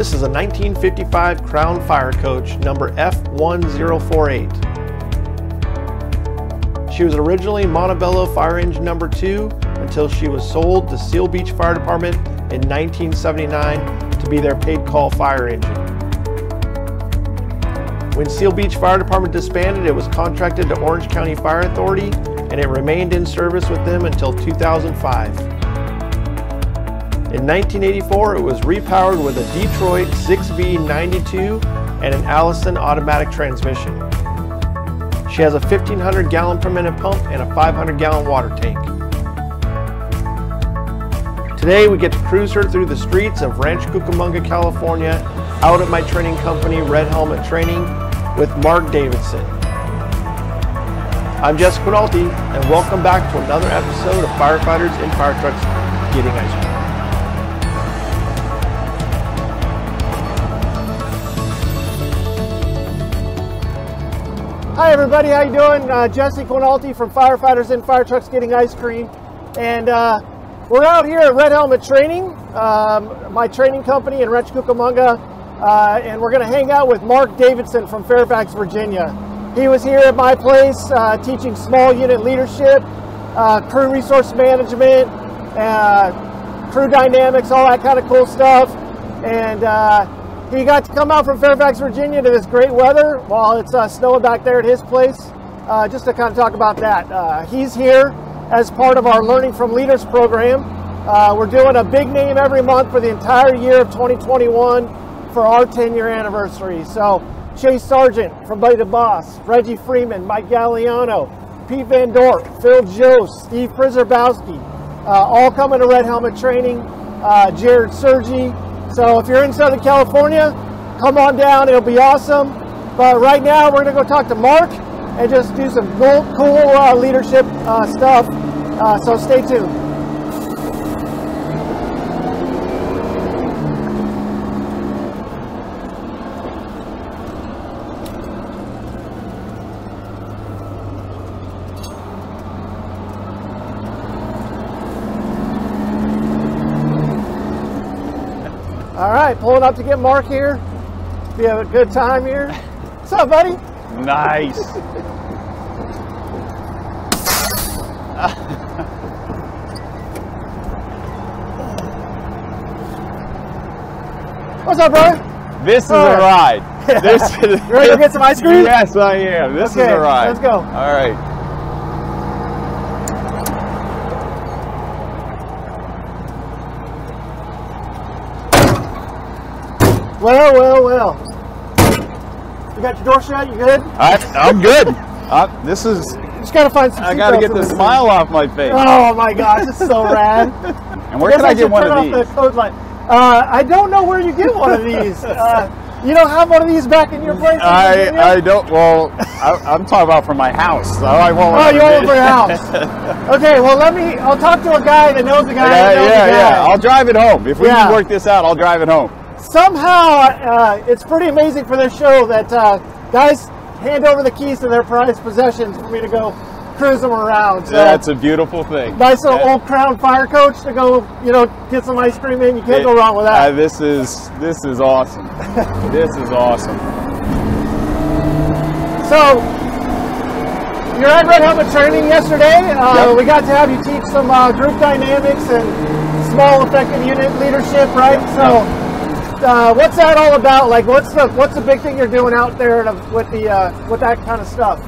This is a 1955 Crown Fire Coach number F1048. She was originally Montebello Fire Engine number 2 until she was sold to Seal Beach Fire Department in 1979 to be their paid call fire engine. When Seal Beach Fire Department disbanded, it was contracted to Orange County Fire Authority and it remained in service with them until 2005. In 1984, it was repowered with a Detroit 6V92 and an Allison automatic transmission. She has a 1500 gallon per minute pump and a 500 gallon water tank. Today we get to cruise her through the streets of Rancho Cucamonga, California, out at my training company, Red Helmet Training, with Marc Davidson. I'm Jess Quinalty, and welcome back to another episode of Firefighters in Fire Trucks Getting Ice Cream. Hi everybody, how you doing? Uh, Jesse Quinalty from Firefighters in Fire Trucks Getting Ice Cream. And uh, we're out here at Red Helmet Training, um, my training company in Rancho Cucamonga. Uh, and we're gonna hang out with Marc Davidson from Fairfax, Virginia. He was here at my place uh, teaching small unit leadership, uh, crew resource management, uh, crew dynamics, all that kind of cool stuff. And he got to come out from Fairfax, Virginia to this great weather while it's uh, snowing back there at his place, uh, just to kind of talk about that. Uh, he's here as part of our Learning from Leaders program. Uh, we're doing a big name every month for the entire year of 2021 for our 10 year anniversary. So Chase Sargent from Buddy to Boss, Reggie Freeman, Mike Gagliano, Pete Van Dorpe, Phil Jost, Steve Prziborowski, uh, all coming to Red Helmet Training, uh, Jared Sergi, so if you're in Southern California, come on down. It'll be awesome. But right now, we're going to go talk to Marc and just do some cool, cool uh, leadership uh, stuff. Uh, so stay tuned. All right, pulling up to get Marc here. We have a good time here. What's up, buddy? Nice. What's up, brother? This is All a ride. This is, You ready to get some ice cream? Yes, I am. This Okay, is a ride. let's go. All right. Well, well, well. You got your door shut? You good? I, I'm good. Uh, this is. Just gotta find some. I got to get the thing. smile off my face. Oh my gosh, it's so rad. and where Guess can I get one of these? the. Uh, I don't know where you get one of these. Uh, you don't have one of these back in your place? I, I don't. Well, I, I'm talking about from my house. So I won't. Oh, you want it for your house? Okay, well let me. I'll talk to a guy that knows a guy. Yeah, that knows yeah, a guy. yeah. I'll drive it home. If we Yeah. can work this out, I'll drive it home. Somehow, uh, it's pretty amazing for this show that uh, guys hand over the keys to their prized possessions for me to go cruise them around. So That's a beautiful thing. nice little Yeah. old Crown Fire Coach to go, you know, get some ice cream in. You can't go wrong with Uh, that. this is this is awesome. this is awesome. So, you're at Red Helmet Training yesterday. Uh, Yep. We got to have you teach some uh, group dynamics and small effective unit leadership, right? So, uh, what's that all about? Like, what's the what's the big thing you're doing out there with the uh, with that kind of stuff?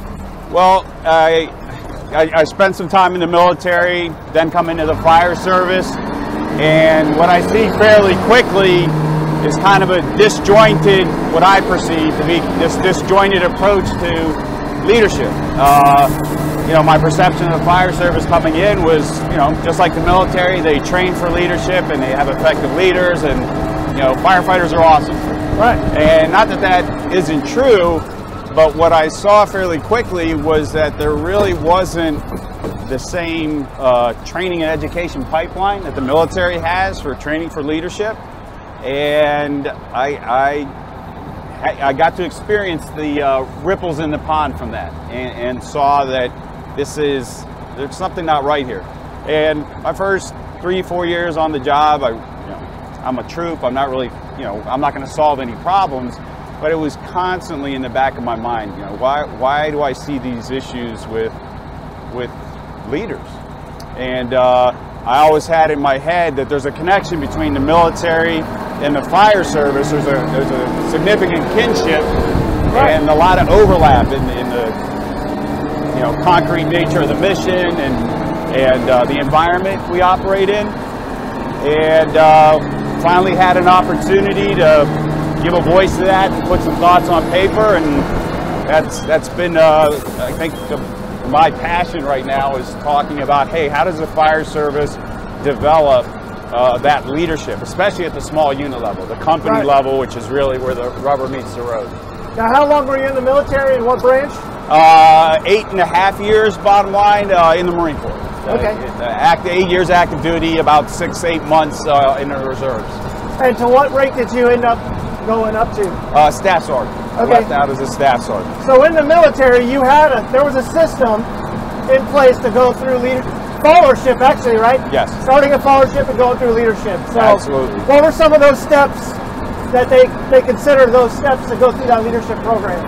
Well, I, I I spent some time in the military, then come into the fire service, and what I see fairly quickly is kind of a disjointed, what I perceive to be this disjointed approach to leadership. Uh, you know, my perception of the fire service coming in was, you know, just like the military, they train for leadership and they have effective leaders, and you know, firefighters are awesome. Right. And not that that isn't true, but what I saw fairly quickly was that there really wasn't the same uh, training and education pipeline that the military has for training for leadership. And I, I, I got to experience the uh, ripples in the pond from that and, and saw that this is, there's something not right here. And my first three, four years on the job, I I'm a troop. I'm not really, you know, I'm not going to solve any problems. But it was constantly in the back of my mind. You know, why why do I see these issues with with leaders? And uh, I always had in my head that there's a connection between the military and the fire service. There's a there's a significant kinship Right. and a lot of overlap in, in the you know concrete nature of the mission and and uh, the environment we operate in. And uh, finally had an opportunity to give a voice to that and put some thoughts on paper, and that's that's been uh, I think the, my passion right now is talking about hey, how does the fire service develop uh, that leadership, especially at the small unit level, the company Right. level, which is really where the rubber meets the road. Now, how long were you in the military and what branch? Uh, eight and a half years, bottom line, uh, in the Marine Corps. Uh, Okay. uh, act, eight years active duty, about six, eight months uh, in the reserves. And to what rank did you end up going up to? Uh, staff sergeant. I Okay. Left out as a staff sergeant. So in the military, you had a there was a system in place to go through leader followership, actually, right? Yes. Starting a followership and going through leadership. So Absolutely. What were some of those steps that they they consider those steps to go through that leadership program?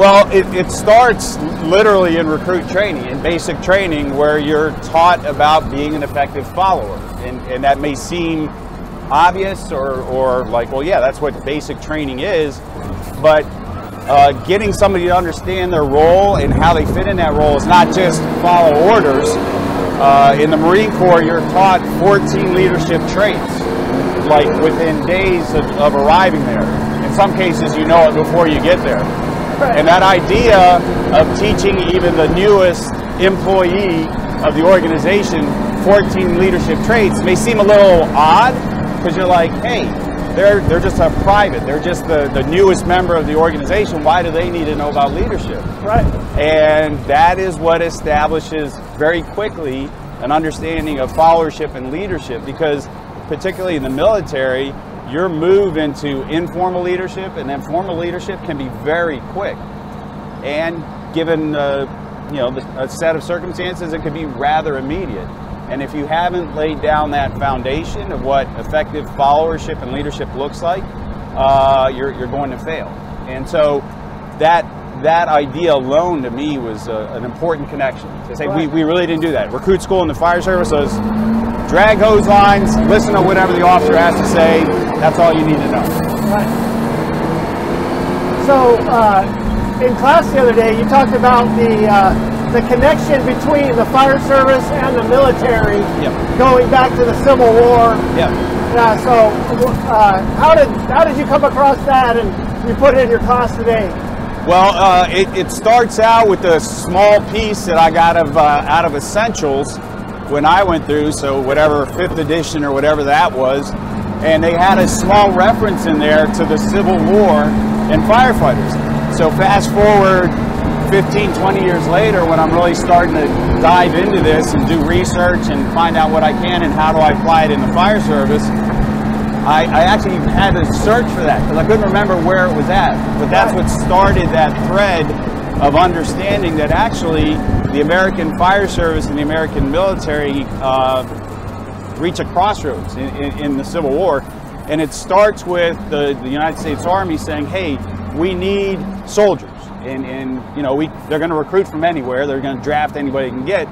Well, it, it starts literally in recruit training, in basic training, where you're taught about being an effective follower. And, and that may seem obvious or, or like, well, yeah, that's what basic training is. But uh, getting somebody to understand their role and how they fit in that role is not just follow orders. Uh, in the Marine Corps, you're taught 14 leadership traits, like within days of, of arriving there. In some cases, you know it before you get there. And that idea of teaching even the newest employee of the organization 14 leadership traits may seem a little odd because you're like, hey, they're, they're just a private, they're just the, the newest member of the organization. Why do they need to know about leadership? Right. And that is what establishes very quickly an understanding of followership and leadership because, particularly in the military, your move into informal leadership and then formal leadership can be very quick. And given uh, you know a set of circumstances, it could be rather immediate. And if you haven't laid down that foundation of what effective followership and leadership looks like, uh, you're, you're going to fail. And so that that idea alone to me was uh, an important connection. To say we, we really didn't do that. Recruit school and the fire service was drag hose lines, listen to whatever the officer has to say. That's all you need to know. Right. So, uh, in class the other day, you talked about the uh, the connection between the fire service and the military, Yep. going back to the Civil War. Yeah. Yeah. So, uh, how did how did you come across that, and you put it in your class today? Well, uh, it, it starts out with a small piece that I got of uh, out of Essentials when I went through, so whatever fifth edition or whatever that was, and they had a small reference in there to the Civil War and firefighters. So fast forward 15, 20 years later, when I'm really starting to dive into this and do research and find out what I can and how do I apply it in the fire service, I, I actually had to search for that because I couldn't remember where it was at. But that's what started that thread of understanding that actually the American fire service and the American military uh, reach a crossroads in, in, in the Civil War. And it starts with the, the United States Army saying, hey, we need soldiers. And, and you know, we, they're going to recruit from anywhere. They're going to draft anybody they can get.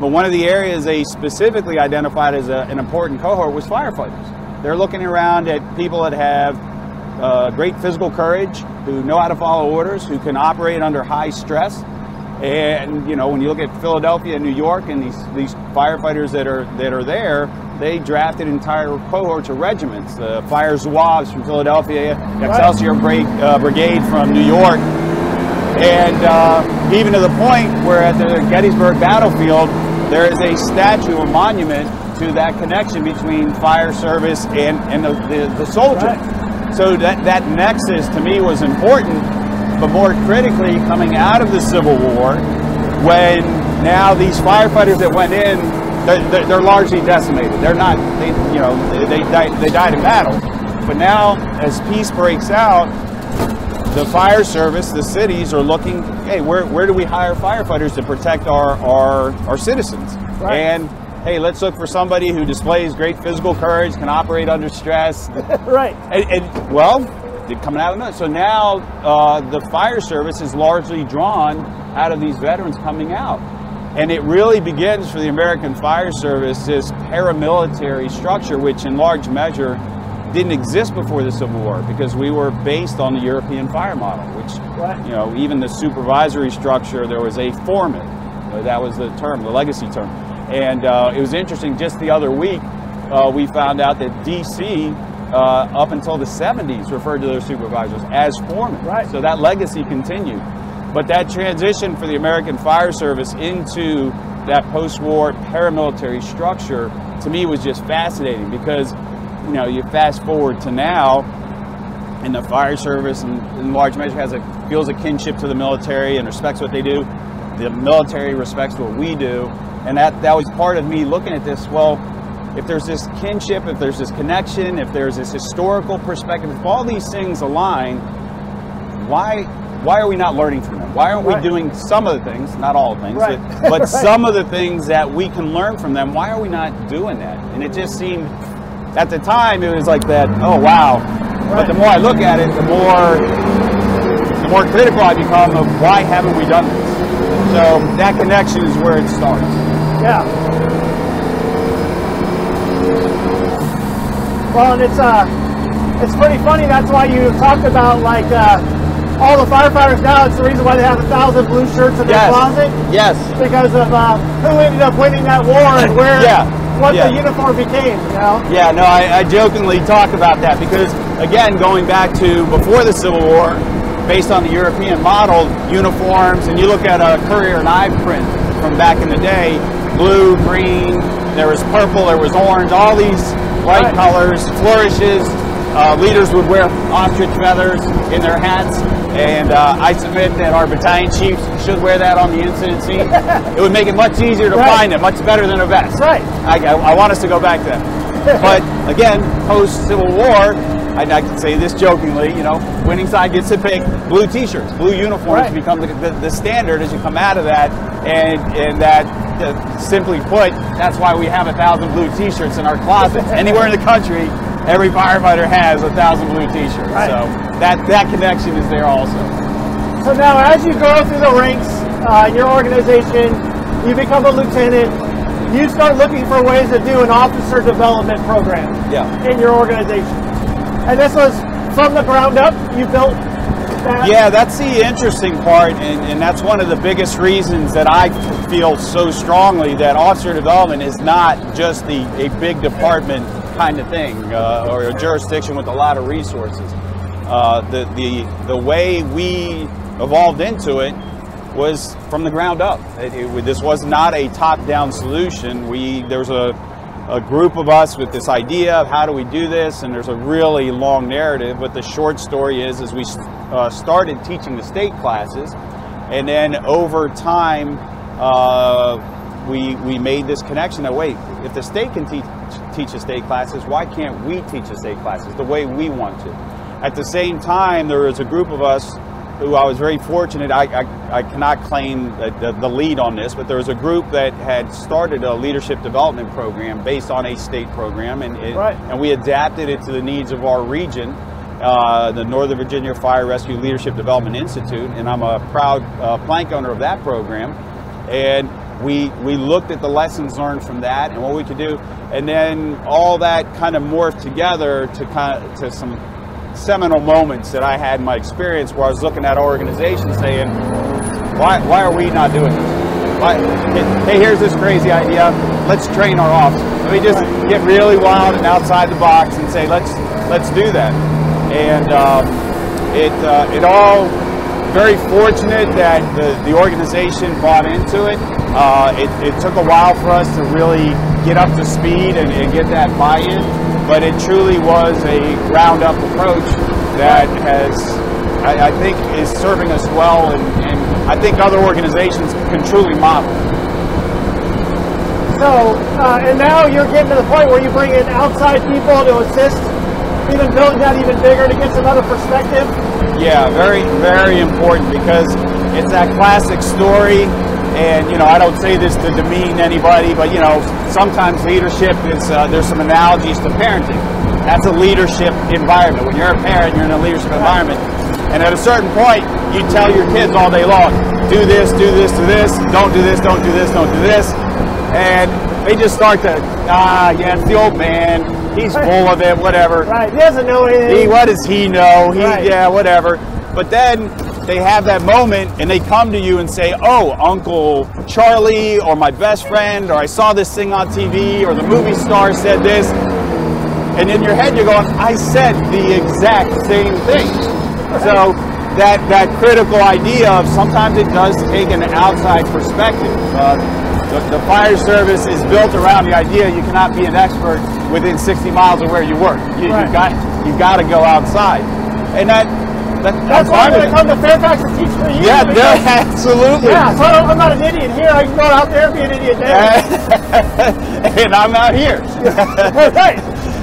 But one of the areas they specifically identified as a, an important cohort was firefighters. They're looking around at people that have uh, great physical courage, who know how to follow orders, who can operate under high stress. And you know, when you look at Philadelphia and New York, and these these firefighters that are that are there, they drafted entire cohorts of regiments. The Fire Zouaves from Philadelphia, Excelsior Brig- uh, Brigade from New York, and uh, even to the point where at the Gettysburg battlefield, there is a statue, a monument to that connection between fire service and, and the, the, the soldier. Right. So that, that nexus to me was important, but more critically, coming out of the Civil War, when now these firefighters that went in, they're, they're, largely decimated. They're not, they, you know, they, they, died, they died in battle. But now, as peace breaks out, the fire service, the cities are looking, hey, where, where do we hire firefighters to protect our, our, our citizens? Right. And hey, let's look for somebody who displays great physical courage, can operate under stress. right. And, and, well, coming out of the military. So now uh, the fire service is largely drawn out of these veterans coming out. And it really begins for the American Fire Service this paramilitary structure, which in large measure didn't exist before the Civil War because we were based on the European fire model, which, right. you know, even the supervisory structure, there was a foreman. Uh, that was the term, the legacy term. And uh, it was interesting, just the other week, uh, we found out that DC, uh, up until the 70s, referred to their supervisors as foremen. Right. So that legacy continued. But that transition for the American Fire Service into that post-war paramilitary structure, to me, was just fascinating because, you know, you fast forward to now, and the fire service, in, in large measure, has a feels a kinship to the military and respects what they do. The military respects what we do, and that that was part of me looking at this. Well, if there's this kinship, if there's this connection, if there's this historical perspective, if all these things align, why why are we not learning from them? Why aren't right. we doing some of the things, not all things, right. but, but right. some of the things that we can learn from them? Why are we not doing that? And it just seemed, at the time, it was like that. Oh wow! But the more I look at it, the more the more critical I become of why haven't we done this? So that connection is where it starts. Yeah. Well, and it's uh, it's pretty funny. That's why you talked about like. Uh, all the firefighters now, it's the reason why they have a thousand blue shirts in their yes. closet. Yes. Because of uh, who ended up winning that war and where yeah. what yeah. the uniform became, you know? Yeah, no, I, I jokingly talk about that because, again, going back to before the Civil War, based on the European model, uniforms, and you look at a Currier and Ives print from back in the day, blue, green, there was purple, there was orange, all these light right. colors, flourishes, uh, leaders would wear ostrich feathers in their hats, and uh, I submit that our battalion chiefs should wear that on the incident scene. it would make it much easier to right. find them, much better than a vest. Right. I, I, I want us to go back to that. but again, post Civil War, I, I can say this jokingly, you know, winning side gets to pick blue T-shirts, blue uniforms right. become the, the, the, standard as you come out of that, and and that simply put, that's why we have a thousand blue T-shirts in our closets anywhere in the country every firefighter has a thousand blue t-shirts. Right. So that, that connection is there also. So now as you go through the ranks uh, in your organization, you become a lieutenant, you start looking for ways to do an officer development program yeah. in your organization. And this was from the ground up, you built that? Yeah, that's the interesting part, and, and that's one of the biggest reasons that I feel so strongly that officer development is not just the a big department kind of thing uh, or a jurisdiction with a lot of resources. Uh, the, the, the way we evolved into it was from the ground up. It, it, this was not a top-down solution. We there was a, a group of us with this idea of how do we do this, and there's a really long narrative. But the short story is, is we uh, started teaching the state classes, and then over time, uh, we we made this connection that wait, if the state can teach teach the state classes, why can't we teach the state classes the way we want to? At the same time, there is a group of us who I was very fortunate. I, I, I cannot claim the, the, lead on this, but there was a group that had started a leadership development program based on a state program, and it, right. and we adapted it to the needs of our region. Uh, the Northern Virginia Fire Rescue Leadership Development Institute, and I'm a proud uh, plank owner of that program. And we we looked at the lessons learned from that and what we could do, and then all that kind of morphed together to kind of, to some seminal moments that I had in my experience where I was looking at organizations saying, why why are we not doing this? Why, hey, here's this crazy idea. Let's train our officers. Let me just get really wild and outside the box and say, let's let's do that. And um, it uh, it all very fortunate that the, the organization bought into it. Uh, it. It took a while for us to really get up to speed and, and get that buy-in, but it truly was a ground-up approach that has, I, I, think, is serving us well, and, and I think other organizations can truly model. So, uh, and now you're getting to the point where you bring in outside people to assist even building that even bigger to get some other perspective? Yeah, very, very important because it's that classic story. And you know, I don't say this to demean anybody, but you know, sometimes leadership is uh, there's some analogies to parenting. That's a leadership environment. When you're a parent, you're in a leadership environment. And at a certain point, you tell your kids all day long, do this, do this, do this, don't do this, don't do this, don't do this. And they just start to, ah, yeah, it's the old man. He's full of it, whatever. Right. He doesn't know anything. He, what does he know? He, Right. yeah, whatever. But then they have that moment and they come to you and say, oh, Uncle Charlie or my best friend or I saw this thing on TV or the movie star said this. And in your head you're going, I said the exact same thing. So that, that critical idea of sometimes it does take an outside perspective. Uh, the, the fire service is built around the idea you cannot be an expert within 60 miles of where you work. You, Right. You've got you've got to go outside, and that, that That's why I'm going to come to Fairfax to teach for you. Yeah, because- no, absolutely. yeah, so I'm not an idiot here. I can go out there and be an idiot there. and I'm out here. right.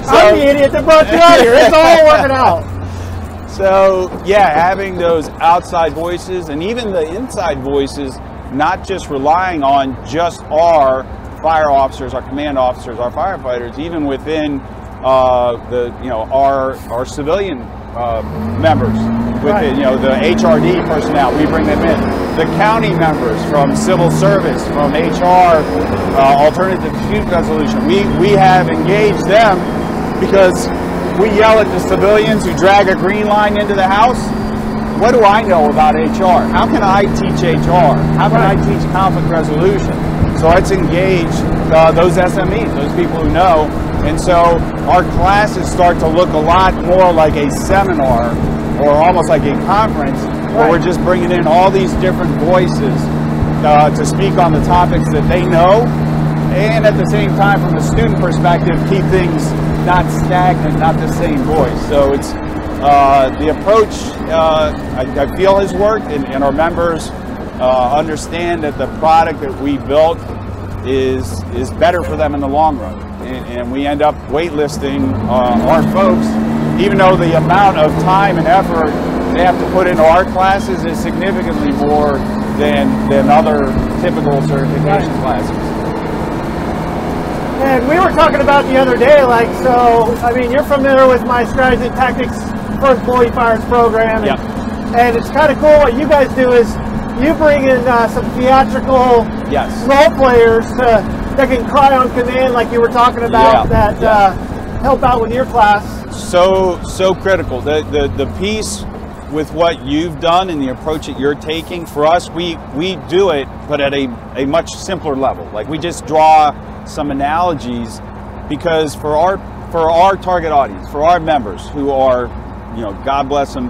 I'm the idiot that brought you out here. It's all working out. So yeah, having those outside voices and even the inside voices, not just relying on just our fire officers, our command officers, our firefighters, even within uh, the you know our our civilian uh, members, within Right. you know the HRD personnel, we bring them in. The county members from civil service, from HR, uh, alternative dispute resolution, we we have engaged them because we yell at the civilians who drag a green line into the house. What do I know about HR? How can I teach HR? How can I teach conflict resolution? So let's engage uh, those SMEs, those people who know. And so our classes start to look a lot more like a seminar or almost like a conference where Right. we're just bringing in all these different voices uh, to speak on the topics that they know and at the same time from a student perspective keep things not stagnant not the same voice so it's uh, the approach uh, I, I feel has worked and, and our members uh, understand that the product that we built is is better for them in the long run and, we end up waitlisting uh, our folks even though the amount of time and effort they have to put into our classes is significantly more than than other typical certification classes And we were talking about the other day, like, so, I mean, you're familiar with my strategy and tactics for employee fires program. And, Yep. and it's kind of cool. What you guys do is you bring in uh, some theatrical yes role players to, that can cry on command, like you were talking about, Yeah, that yeah. Uh, help out with your class. so so critical. The, the the piece with what you've done and the approach that you're taking for us, we we do it, but at a, a much simpler level. Like we just draw some analogies because for our for our target audience, for our members who are, you know, God bless them,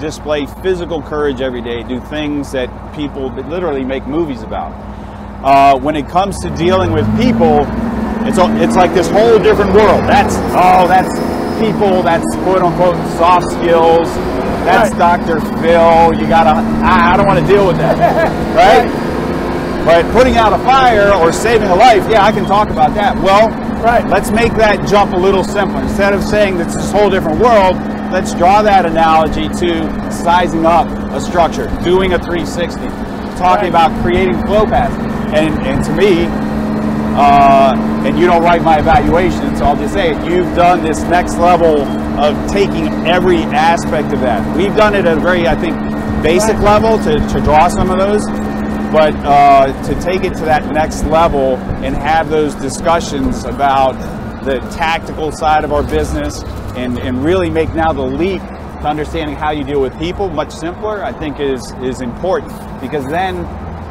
display physical courage every day, do things that people literally make movies about. Uh, when it comes to dealing with people, it's it's like this whole different world. That's oh, that's people. That's quote unquote soft skills. That's Right. Dr. Phil. You gotta. I, I don't want to deal with that, right? But putting out a fire or saving a life, yeah, I can talk about that. Well, Right. let's make that jump a little simpler. Instead of saying that's this whole different world, let's draw that analogy to sizing up a structure, doing a 360, talking Right. about creating flow paths. And, and to me, uh, and you don't write my evaluation, so I'll just say it. You've done this next level of taking every aspect of that. We've done it at a very, I think, basic level to, to draw some of those, but uh, to take it to that next level and have those discussions about the tactical side of our business and, and really make now the leap to understanding how you deal with people much simpler, I think is, is important because then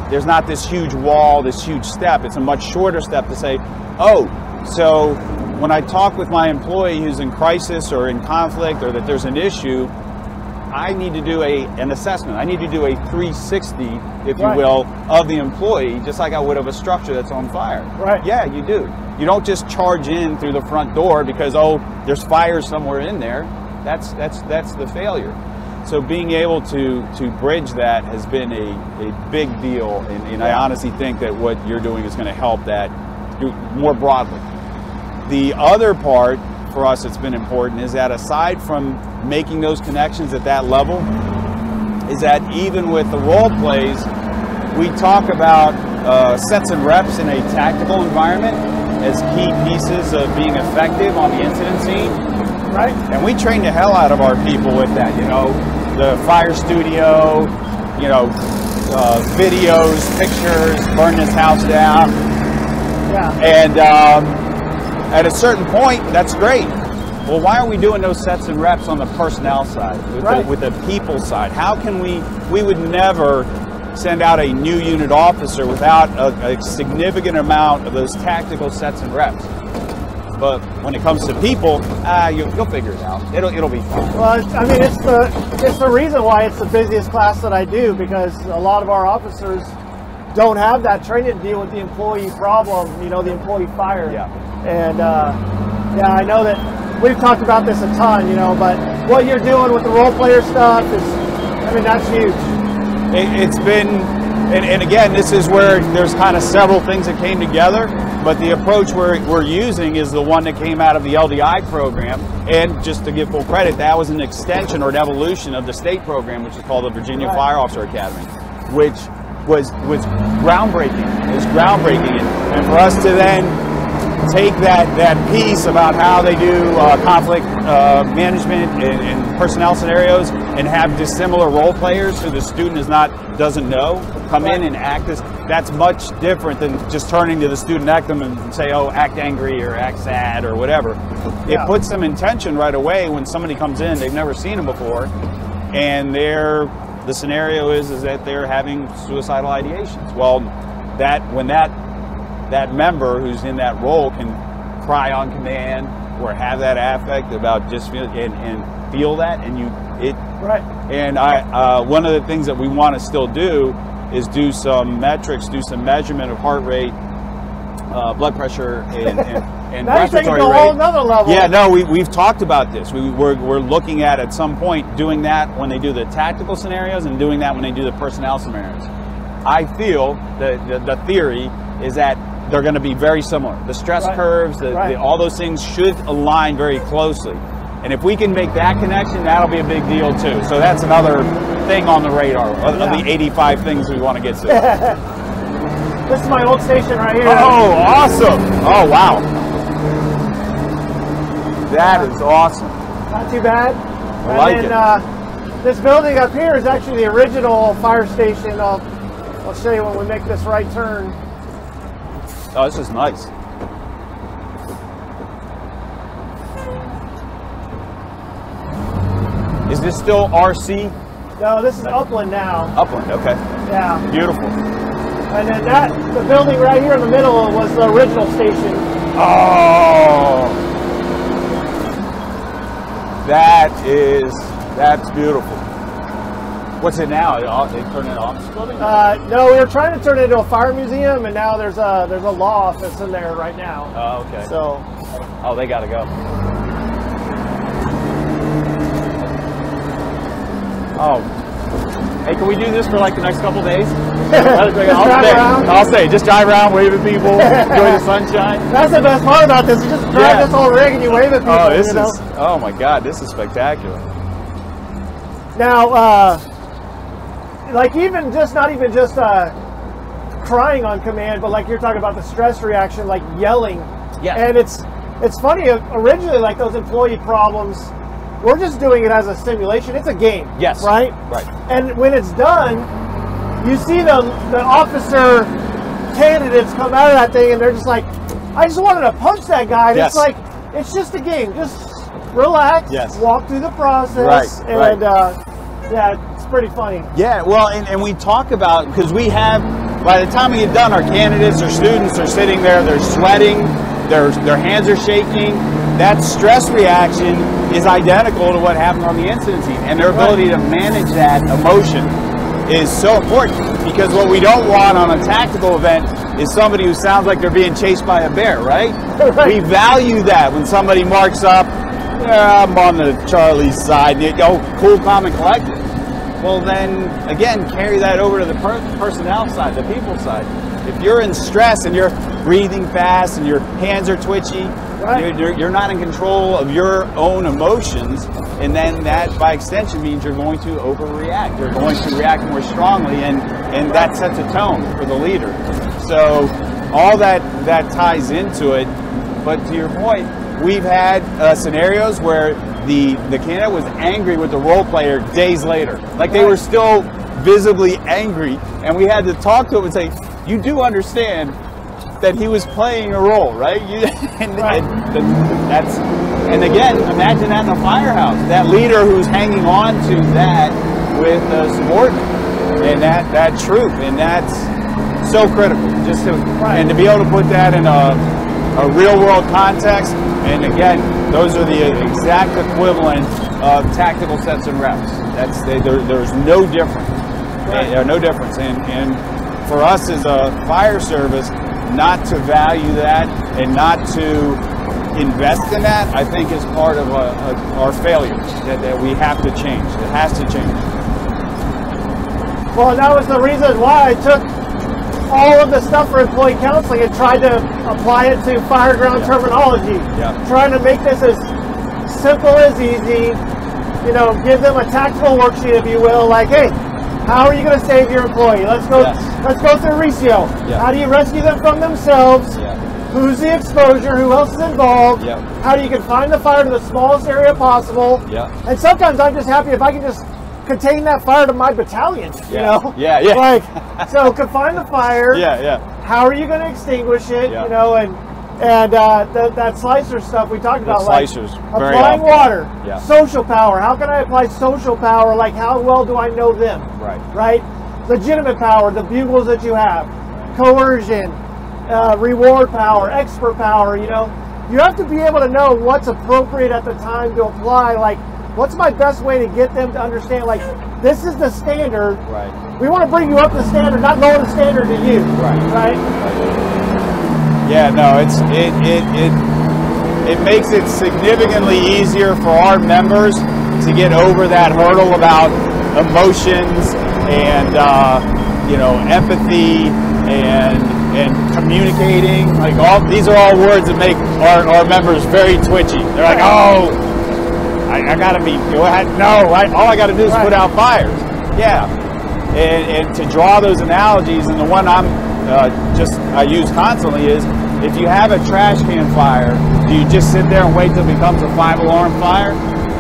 there's not this huge wall, this huge step. It's a much shorter step to say, oh, so when I talk with my employee who's in crisis or in conflict or that there's an issue, I need to do a, an assessment. I need to do a 360, if you Right. will, of the employee, just like I would of a structure that's on fire. Right. Yeah, you do. You don't just charge in through the front door because oh, there's fire somewhere in there. That's that's that's the failure. So being able to to bridge that has been a, a big deal, and, and I honestly think that what you're doing is going to help that more broadly. The other part for us that's been important is that aside from making those connections at that level, is that even with the role plays, we talk about uh, sets and reps in a tactical environment as key pieces of being effective on the incident scene. Right. And we train the hell out of our people with that, you know, the fire studio, you know, uh, videos, pictures, burn this house down. Yeah. And um, at a certain point, that's great. Well, why are we doing those sets and reps on the personnel side, with, Right. the, with the people side? How can we, we would never send out a new unit officer without a, a significant amount of those tactical sets and reps. But when it comes to people, ah, you, you'll figure it out. It'll, it'll be fine. Well, I mean, it's the it's the reason why it's the busiest class that I do because a lot of our officers don't have that training to deal with the employee problem. You know, the employee fire. Yeah. And uh, yeah, I know that we've talked about this a ton. You know, but what you're doing with the role player stuff is, I mean, that's huge. It, it's been, and, and again, this is where there's kind of several things that came together, but the approach we're, we're using is the one that came out of the LDI program. And just to give full credit, that was an extension or an evolution of the state program, which is called the Virginia. Fire Officer Academy, which was was groundbreaking. It was groundbreaking, and, and for us to then take that that piece about how they do uh, conflict uh, management and, and personnel scenarios and have dissimilar role players who the student is not doesn't know come in and act as that's much different than just turning to the student act them and say oh act angry or act sad or whatever. It puts them in tension right away when somebody comes in they've never seen them before and they're the scenario is is that they're having suicidal ideations. Well that when that that member who's in that role can cry on command or have that affect about just feel and, and feel that and you it Right. and I uh, one of the things that we want to still do is do some metrics do some measurement of heart rate uh, blood pressure and, and, and Now you're taking it respiratory rate whole nother level. yeah, no, we, we've talked about this. We, we're, we're looking at at some point doing that when they do the tactical scenarios and doing that when they do the personnel scenarios. I feel that the, the theory is that they're going to be very similar. The stress Right. curves, the, Right. the, all those things should align very closely. And if we can make that connection, that'll be a big deal too. So that's another thing on the radar of, of the 85 things we want to get to. This is my old station right here. Oh, awesome! Oh, wow. That is awesome. Not too bad. I and like then, it. Uh, this building up here is actually the original fire station. I'll, I'll show you when we make this right turn. Oh, this is nice. Is this still RC No, this is Upland now. Upland? Okay, Yeah. beautiful. And then that, the building right here in the middle was the original station. Oh, that is that's beautiful. What's it now? They turn it building? Uh, no, we were trying to turn it into a fire museum, and now there's a there's a law office in there right now. Oh, okay. So Oh, they gotta go. Oh. Hey, can we do this for like the next couple days? I'll, Just drive stay. around? I'll stay. Just drive around, wave at people, enjoy the sunshine. that's the best part about this. You just drive Yeah. this whole rig and you wave at people. Oh, this you know? is. Oh my God, this is spectacular. Now, uh, like even just not even just uh, crying on command, but like you're talking about the stress reaction, like yelling. Yeah. And it's it's funny. uh, Originally, like those employee problems, we're just doing it as a simulation. It's a game. Yes. Right. Right. And when it's done, you see the the officer candidates come out of that thing, and they're just like, "I just wanted to punch that guy." And Yes. It's like it's just a game. Just relax. Yes. Walk through the process. Right, And right. Uh, yeah, it's pretty funny. Yeah, well, and, and we talk about because we have by the time we get done, our candidates or students are sitting there, they're sweating, their their hands are shaking. That stress reaction is identical to what happened on the incident scene, and their ability to manage that emotion is so important because what we don't want on a tactical event is somebody who sounds like they're being chased by a bear, right? Right. We value that when somebody marks up, yeah, I'm on the Charlie's side, and you go cool, calm, and collected. Well, then again, carry that over to the per- personnel side, the people side. If you're in stress and you're breathing fast and your hands are twitchy, Right. You're, you're not in control of your own emotions, and then that, by extension, means you're going to overreact. You're going to react more strongly, and and that sets a tone for the leader. So all that that ties into it. But to your point, we've had uh, scenarios where the the candidate was angry with the role player days later, like they were still visibly angry, and we had to talk to him and say, "You do understand that he was playing a role, right? You, and, Right. and that's and again, imagine that in a firehouse. That leader who's hanging on to that with a subordinate, and that that truth, and that's so critical. Just to Right. and to be able to put that in a a real world context, and again, those are the exact equivalent of tactical sets and reps. That's they, there, there's no difference. Right. There's no difference, and and for us as a fire service, not to value that and not to invest in that, I think is part of a, a, our failure that, that we have to change. It has to change. Well, that was the reason why I took all of the stuff for employee counseling and tried to apply it to fireground terminology. Yeah. Trying to make this as simple as easy. You know, give them a tactical worksheet, if you will. Like, hey, how are you going to save your employee? Let's go. Yes. Let's go through RECEO. Yeah. How do you rescue them from themselves? Who's the exposure? Who else is involved? Yeah. How do you confine the fire to the smallest area possible? Yeah. And sometimes I'm just happy if I can just contain that fire to my battalion. You know? Yeah, yeah. Like, so confine the fire. Yeah, yeah. How are you going to extinguish it? You know, and and uh, that that slicer stuff we talked about, like slicers, very applying often. water, Yeah. social power. How can I apply social power? Like, how well do I know them? Right. Right. Legitimate power, the bugles that you have, coercion, uh, reward power, expert power. You know, you have to be able to know what's appropriate at the time to apply. Like, what's my best way to get them to understand? Like, this is the standard. Right. We want to bring you up the standard, not lower the standard to you. Right. Right. Yeah, no, it's it it it it makes it significantly easier for our members to get over that hurdle about emotions and uh, you know empathy and and communicating. Like all these are all words that make our, our members very twitchy. They're like, oh, I, I gotta be? No, I, all I gotta do is Right. put out fires. Yeah, and, and to draw those analogies, and the one I'm uh, just I use constantly is if you have a trash can fire, do you just sit there and wait till it becomes a five alarm fire?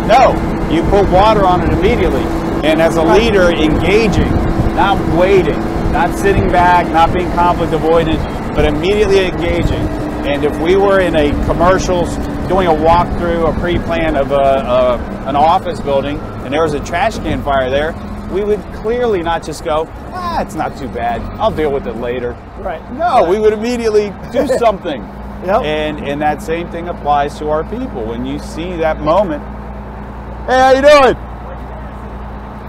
No, you put water on it immediately. And as a leader, engaging, not waiting, not sitting back, not being conflict avoidant, but immediately engaging. And if we were in a commercial, doing a walkthrough, a pre-plan of a, a, an office building, and there was a trash can fire there, we would clearly not just go, ah, it's not too bad. I'll deal with it later. Right. No, we would immediately do something. Yep. And and that same thing applies to our people. When you see that moment, hey, how you doing?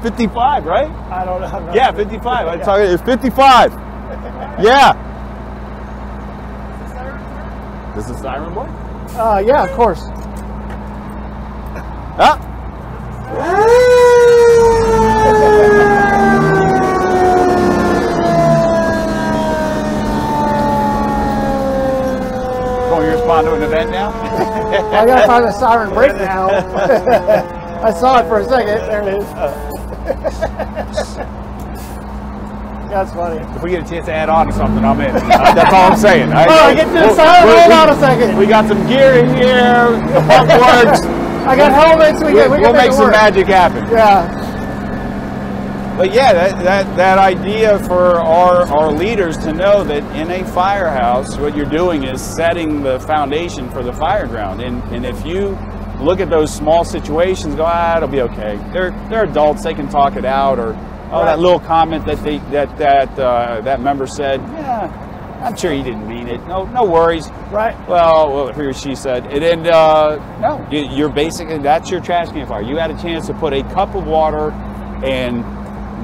55, right? I don't know. Yeah, 55. I'm Yeah. talking. It's 55. Yeah. This is siren boy. Uh, yeah, of course. Ah. Going to respond to an event now? I gotta find the siren brake now. I saw it for a second. There it is. That's funny. If we get a chance to add on to something, I'm in. Uh, that's all I'm saying. I, Oh, I get to the siren. Hold on a second. We got some gear in here. The pump works. I got helmets. We, We, can, we will can make some work. magic happen. Yeah. But yeah, that, that, that idea for our, our leaders to know that in a firehouse, what you're doing is setting the foundation for the fire ground. And, and if you look at those small situations, go, ah, it'll be okay. They're, they're adults, they can talk it out. Or, oh, Right. that little comment that they, that, that, uh, that member said, yeah, I'm sure he didn't mean it. No, no worries. Right. Well, well, he or she said, and then uh, no, you, you're basically that's your trash can fire. You had a chance to put a cup of water and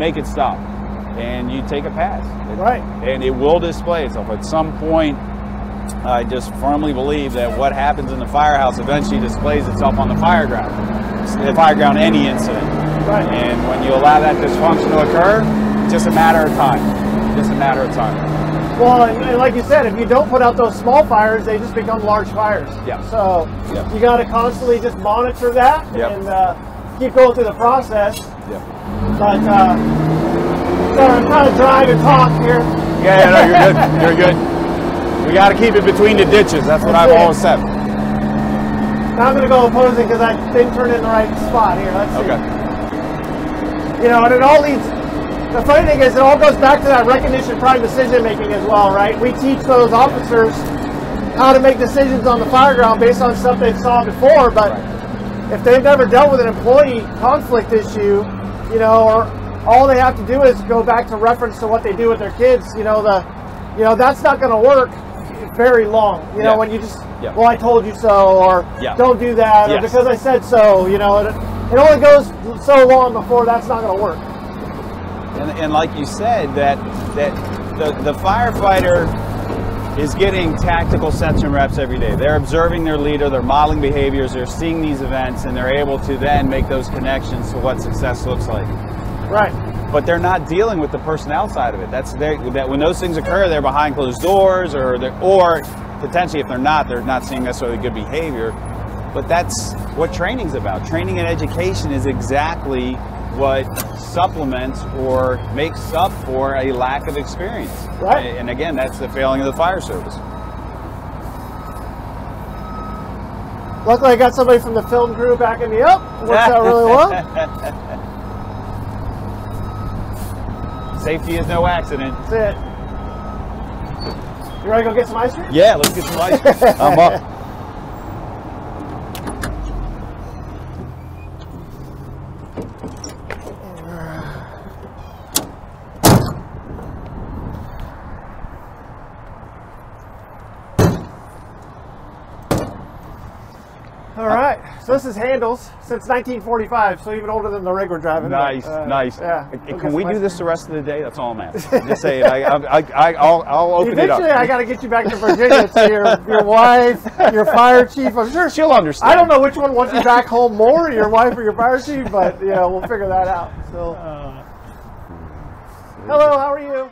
make it stop, and you take a pass, Right. and it will display itself at some point. I just firmly believe that what happens in the firehouse eventually displays itself on the fire ground, the fire ground, any incident. Right. And when you allow that dysfunction to occur, it's just a matter of time. Just a matter of time. Well, and, and like you said, if you don't put out those small fires, they just become large fires. Yeah. So Yeah. you got to constantly just monitor that Yep. and uh, keep going through the process. Yeah. But uh, sorry, I'm trying to drive and talk here. Yeah, yeah, no, you're good. You're good. We got to keep it between the ditches. That's what That's I've it. always said. Now I'm going to go opposing because I didn't turn in the right spot here. Let's see. Okay. You know, and it all leads. The funny thing is, it all goes back to that recognition, prime decision making as well, right? We teach those officers how to make decisions on the fireground based on stuff they saw before, but if they've never dealt with an employee conflict issue, you know, or all they have to do is go back to reference to what they do with their kids, you know, the, you know, that's not going to work very long. You know, Yeah. when you just, Yeah. well, I told you so, or Yeah. don't do that, or because I said so. You know, it, it only goes so long before that's not going to work. And, and like you said, that that the, the firefighter is getting tactical sets and reps every day. They're observing their leader, they're modeling behaviors, they're seeing these events, and they're able to then make those connections to what success looks like. Right. But they're not dealing with the personnel side of it. That's their, that when those things occur, they're behind closed doors, or they're, or potentially if they're not, they're not seeing necessarily good behavior. But that's what training's about. Training and education is exactly what supplements or makes up for a lack of experience. Right. And again, that's the failing of the fire service. Luckily, I got somebody from the film crew backing me up. Works out really well. Safety is no accident. That's it. You ready to go get some ice cream? Yeah, let's get some ice cream. I'm up. All right. So this is Handel's since 1945, so even older than the rig we're driving. Nice, Uh, nice. Yeah. Can we do this the rest of the day? That's all I'm asking. Just say it. I, I, I, I'll, I'll open Eventually, it up. I got to get you back to Virginia to your, your wife, your fire chief. I'm sure She'll understand. I don't know which one wants you back home more, your wife or your fire chief, but yeah, we'll figure that out. So, Uh, hello, how are you?